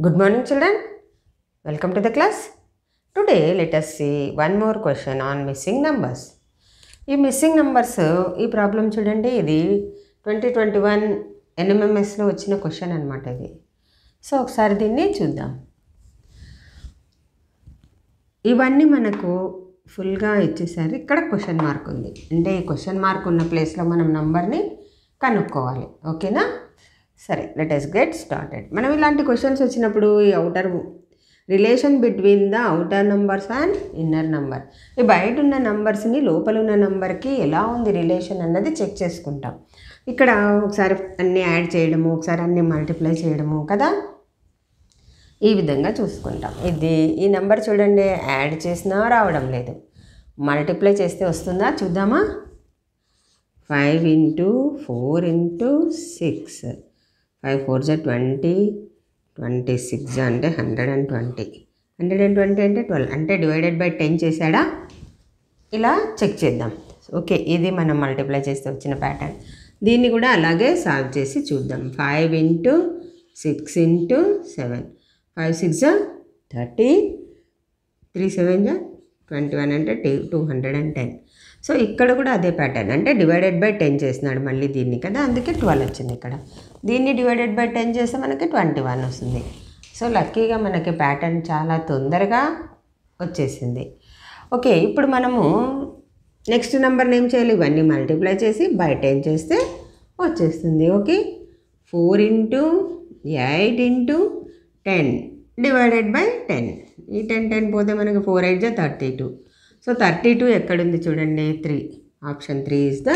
Good morning, children. Welcome to the class. Today, let us see one more question on missing numbers. ఈ missing numbers ఈ problem చూడండి ఇది twenty twenty one ఎన్ఎంఎంఎస్లో వచ్చిన question అనమాట ఇది so ఒకసారి దీన్ని చూద్దాం ఇవన్నీ మనకు ఫుల్గా ఇచ్చేసరి ఇక్కడ క్వశ్చన్ మార్క్ ఉంది అంటే ఈ క్వశ్చన్ మార్క్ ఉన్న ప్లేస్లో మనం నంబర్ని కనుక్కోవాలి ఓకేనా సరే లెట్ ఎస్ గెట్ స్టార్టెడ్ మనం ఇలాంటి క్వశ్చన్స్ వచ్చినప్పుడు ఈ outer relation between the outer numbers and inner number ఈ బయట ఉన్న నంబర్స్ని లోపల ఉన్న నంబర్కి ఎలా ఉంది రిలేషన్ అన్నది చెక్ చేసుకుంటాం. ఇక్కడ ఒకసారి అన్నీ యాడ్ చేయడము ఒకసారి అన్నీ మల్టిప్లై చేయడము కదా? ఈ విధంగా చూసుకుంటాం. ఇది ఈ నెంబర్ చూడండి యాడ్ చేసినా రావడం లేదు. మల్టిప్లై చేస్తే వస్తుందా? చూద్దామా? Five into four into six five four జా ట్వంటీ ట్వంటీ సిక్స్ అంటే hundred and twenty. Hundred and twenty అంటే ట్వెల్వ్. అంటే డివైడెడ్ బై టెన్ చేశాడా? ఇలా చెక్ చేద్దాం. ఓకే ఇది మనం మల్టిప్లై చేస్తే వచ్చిన ప్యాటర్న్. దీన్ని కూడా అలాగే సాల్వ్ చేసి చూద్దాం. Five into six into seven. Five six thirty. Three seven జా ట్వంటీ వన్ అంటే two two hundred and ten. So ఇక్కడ కూడా అదే ప్యాటర్న్ అంటే డివైడెడ్ బై టెన్ చేసినాడు మళ్ళీ దీన్ని కదా అందుకే ట్వెల్వ్ వచ్చింది ఇక్కడ. దీన్ని డివైడెడ్ బై టెన్ చేస్తే మనకి ట్వంటీ వన్ వస్తుంది. సో లక్కీగా మనకి ప్యాటర్న్ చాలా తొందరగా వచ్చేసింది. ఓకే ఇప్పుడు మనము నెక్స్ట్ నెంబర్ని ఏం చేయాలి? ఇవన్నీ మల్టిప్లై చేసి బై టెన్ చేస్తే వచ్చేస్తుంది. Okay four into eight into ten divided by ten ఈ టెన్ టెన్ పోతే మనకి ఫోర్ ఎయిట్ జా thirty two so thirty two ఎక్కడుంది చూడండి. Three option three is the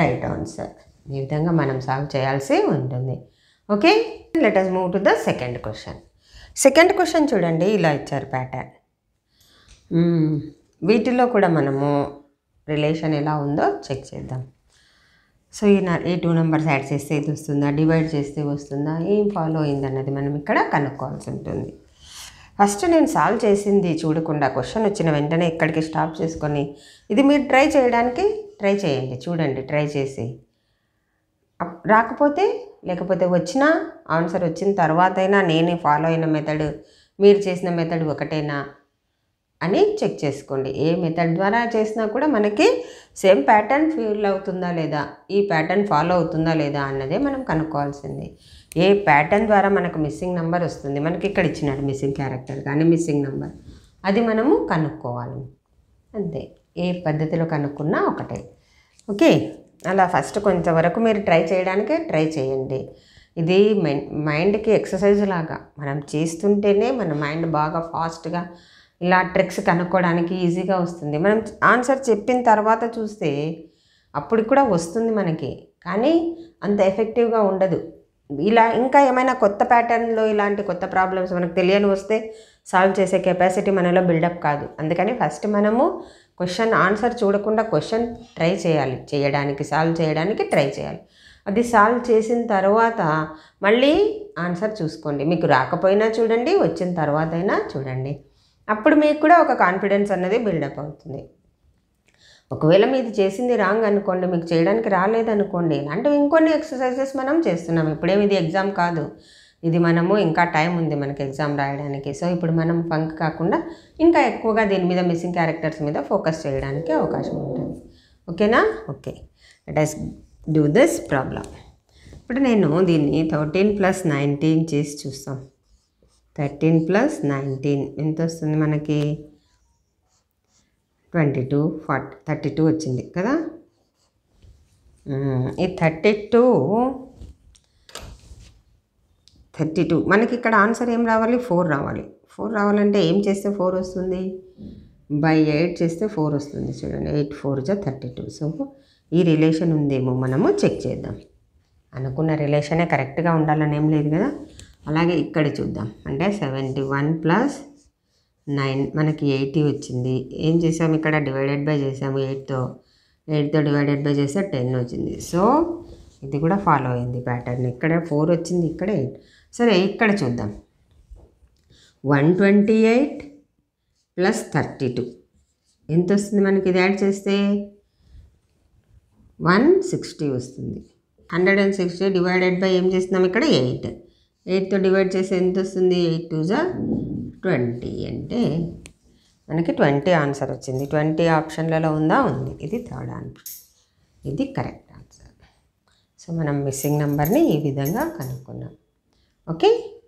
right answer ఈ విధంగా మనం సాల్వ్ చేయాల్సి ఉంటుంది. Okay let us move to the second question second question చూడండి ఇలా ఇచ్చారు ప్యాటర్న్ hmm. వీటిలో కూడా మనము రిలేషన్ ఎలా ఉందో చెక్ చేద్దాం. సో ఈ ఈ టూ నెంబర్స్ యాడ్ చేస్తే ఇది వస్తుందా? డివైడ్ చేస్తే వస్తుందా? ఏం ఫాలో అయింది అన్నది మనం ఇక్కడ కనుక్కోవాల్సి ఉంటుంది. ఫస్ట్ నేను సాల్వ్ చేసింది చూడకుండా క్వశ్చన్ వచ్చిన వెంటనే ఇక్కడికి స్టాప్ చేసుకొని ఇది మీరు ట్రై చేయడానికి ట్రై చేయండి చూడండి ట్రై చేసి. అప్- రాకపోతే లేకపోతే వచ్చినా ఆన్సర్ వచ్చిన తర్వాత అయినా నేనే ఫాలో అయిన మెథడ్ మీరు చేసిన మెథడ్ ఒకటేనా? అని చెక్ చేసుకోండి. ఏ మెథడ్ ద్వారా చేసినా కూడా మనకి సేమ్ ప్యాటర్న్ ఫీల్ అవుతుందా లేదా ఈ ప్యాటర్న్ ఫాలో అవుతుందా లేదా అన్నదే మనం కనుక్కోవాల్సింది. ఏ ప్యాటర్న్ ద్వారా మనకు మిస్సింగ్ నెంబర్ వస్తుంది? మనకి ఇక్కడ ఇచ్చినాడు మిస్సింగ్ క్యారెక్టర్ కానీ మిస్సింగ్ నెంబర్ అది మనము కనుక్కోవాలి. అంతే. ఏ పద్ధతిలో కనుక్కున్నా ఒకటే. ఓకే? అలా ఫస్ట్ కొంతవరకు మీరు ట్రై చేయడానికే ట్రై చేయండి. ఇది మైండ్ మైండ్కి ఎక్సర్సైజ్ లాగా. మనం చేస్తుంటేనే మన మైండ్ బాగా ఫాస్ట్గా ఇలా ట్రిక్స్ కనుక్కోవడానికి ఈజీగా వస్తుంది. మనం ఆన్సర్ చెప్పిన తర్వాత చూస్తే అప్పుడు కూడా వస్తుంది మనకి. కానీ అంత ఎఫెక్టివ్గా ఉండదు. ఇలా ఇంకా ఏమైనా కొత్త ప్యాటర్న్లో ఇలాంటి కొత్త ప్రాబ్లమ్స్ మనకు తెలియని వస్తే సాల్వ్ చేసే కెపాసిటీ మనలో బిల్డప్ కాదు. అందుకని ఫస్ట్ మనము క్వశ్చన్ ఆన్సర్ చూడకుండా క్వశ్చన్ ట్రై చేయాలి. చేయడానికి సాల్వ్ చేయడానికి ట్రై చేయాలి. అది సాల్వ్ చేసిన తర్వాత మళ్ళీ ఆన్సర్ చూసుకోండి. మీకు రాకపోయినా చూడండి వచ్చిన తర్వాత అయినా చూడండి. అప్పుడు మీకు కూడా ఒక కాన్ఫిడెన్స్ అన్నది బిల్డప్ అవుతుంది. ఒకవేళ మీది చేసింది రాంగ్ అనుకోండి మీకు చేయడానికి రాలేదనుకోండి ఇలాంటివి ఇంకొన్ని ఎక్సర్సైజెస్ మనం చేస్తున్నాం. ఇప్పుడేమి ఇది ఎగ్జామ్ కాదు. ఇది మనము ఇంకా టైం ఉంది మనకి ఎగ్జామ్ రాయడానికి. సో ఇప్పుడు మనం ఫంక్ కాకుండా ఇంకా ఎక్కువగా దీని మీద మిస్సింగ్ క్యారెక్టర్స్ మీద ఫోకస్ చేయడానికి అవకాశం ఉంటుంది. ఓకేనా? Okay. Let us do this problem ఇప్పుడు నేను దీన్ని థర్టీన్ ప్లస్ నైన్టీన్ చేసి చూస్తాం. Thirteen plus nineteen. ఎంత వస్తుంది మనకి? Twenty two forty thirty two వచ్చింది కదా? ఈ థర్టీ టూ థర్టీ టూ. మనకి ఇక్కడ ఆన్సర్ ఏం రావాలి? ఫోర్ రావాలి. ఫోర్ రావాలంటే ఏం చేస్తే ఫోర్ వస్తుంది? బై ఎయిట్ చేస్తే ఫోర్ వస్తుంది చూడండి. ఎయిట్ ఫోర్ జా థర్టీ టూ. సో ఈ రిలేషన్ ఉందేమో మనము చెక్ చేద్దాం. అనుకున్న రిలేషనే కరెక్ట్గా ఉండాలని ఏం లేదు కదా? అలాగే ఇక్కడ చూద్దాం. అంటే సెవెంటీ వన్ ప్లస్ నైన్ మనకి ఎయిటీ వచ్చింది. ఏం చేసాము ఇక్కడ? డివైడెడ్ బై చేసాము. ఎయిట్తో ఎయిట్తో డివైడెడ్ బై చేస్తే టెన్ వచ్చింది. సో ఇది కూడా ఫాలో అయింది ప్యాటర్న్ ఇక్కడ ఫోర్ వచ్చింది ఇక్కడ ఎయిట్ సరే ఇక్కడ చూద్దాం. One twenty eight plus thirty two ఎంత వస్తుంది మనకి ఇది యాడ్ చేస్తే? వన్ సిక్స్టీ వస్తుంది. Hundred and sixty divided by ఏం చేస్తున్నాం ఇక్కడ? ఎయిట్ ఎయిట్తో డివైడ్ చేసి ఎంత వస్తుంది? ఎయిట్ టూ జా ట్వంటీ అంటే మనకి ట్వంటీ ఆన్సర్ వచ్చింది. ట్వంటీ ఆప్షన్లలో ఉందా? ఉంది. ఇది థర్డ్ ఆన్సర్. ఇది కరెక్ట్ ఆన్సర్. సో మనం మిస్సింగ్ నెంబర్ని ఈ విధంగా కనుక్కున్నాం. ఓకే?